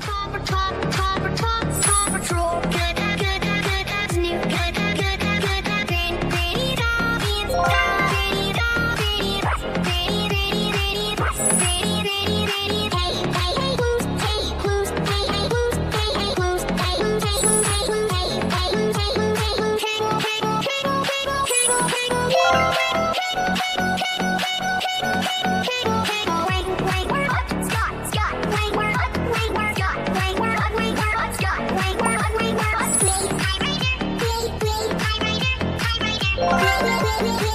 Paw Patrol, Paw Patrol, Paw Patrol,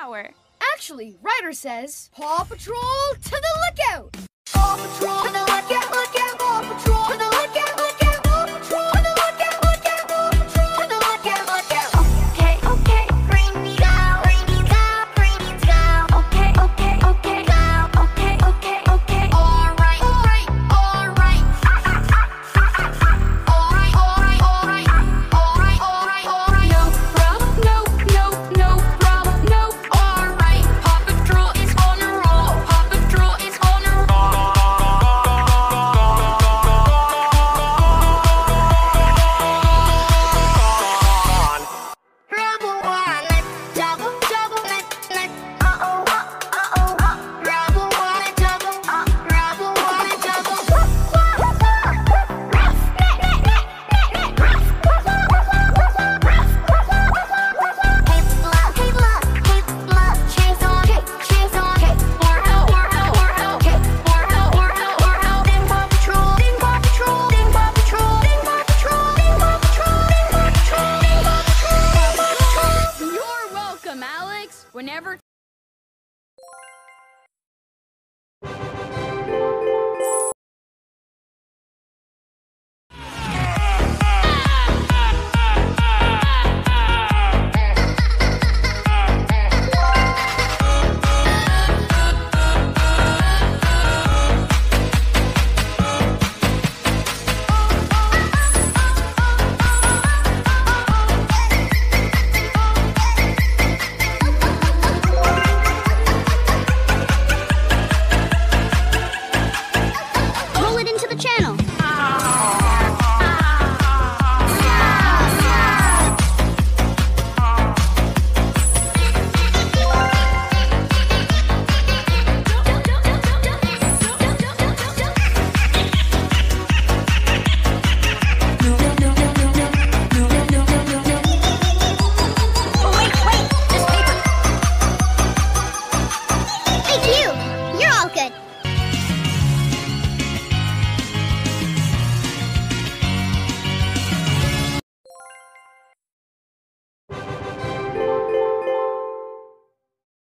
Tower. Actually, Ryder says, Paw Patrol to the lookout! never